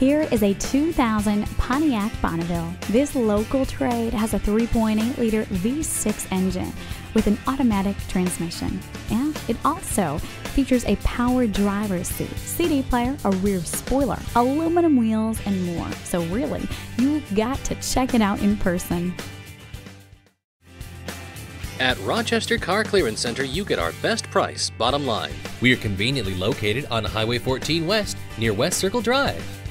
Here is a 2000 Pontiac Bonneville. This local trade has a 3.8 liter V6 engine with an automatic transmission. And it also features a power driver's seat, CD player, a rear spoiler, aluminum wheels, and more. So, really, you've got to check it out in person. At Rochester Car Clearance Center, you get our best price, bottom line. We are conveniently located on Highway 14 West near West Circle Drive.